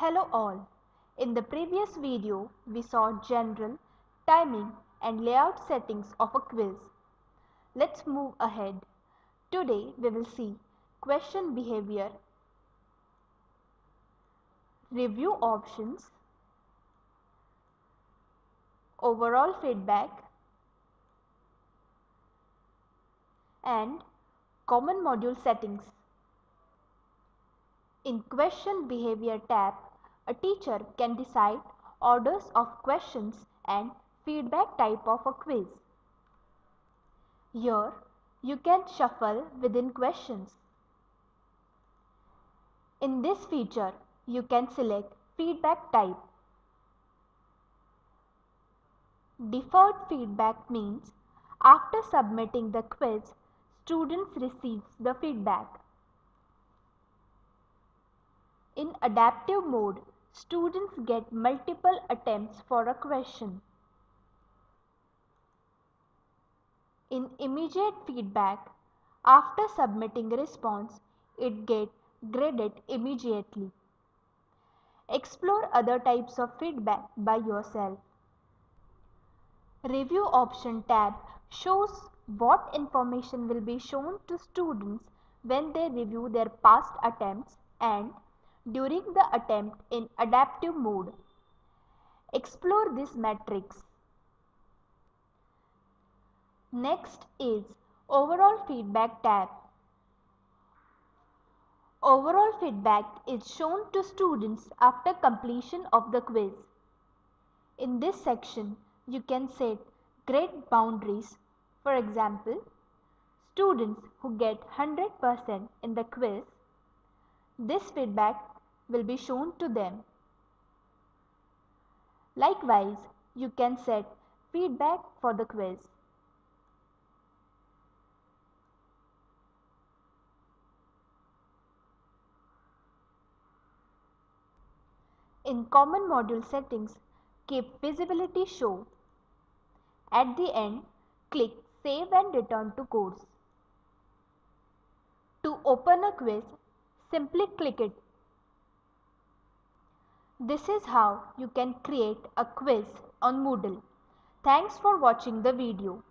Hello all. In the previous video, we saw general, timing and layout settings of a quiz. Let's move ahead. Today we will see question behavior, review options, overall feedback and common module settings. In question behavior tab, a teacher can decide orders of questions and feedback type of a quiz. Here, you can shuffle within questions. In this feature, you can select feedback type. Deferred feedback means after submitting the quiz, students receives the feedback. In adaptive mode, students get multiple attempts for a question. In immediate feedback, after submitting response, it gets graded immediately. Explore other types of feedback by yourself. Review option tab shows what information will be shown to students when they review their past attempts and during the attempt in adaptive mode. Explore this matrix. Next is Overall Feedback tab. Overall feedback is shown to students after completion of the quiz. In this section, you can set grade boundaries. For example, students who get 100% in the quiz, this feedback will be shown to them. Likewise, you can set feedback for the quiz. In common module settings, keep visibility show. At the end, click Save and return to course. To open a quiz, simply click it. This is how you can create a quiz on Moodle. Thanks for watching the video.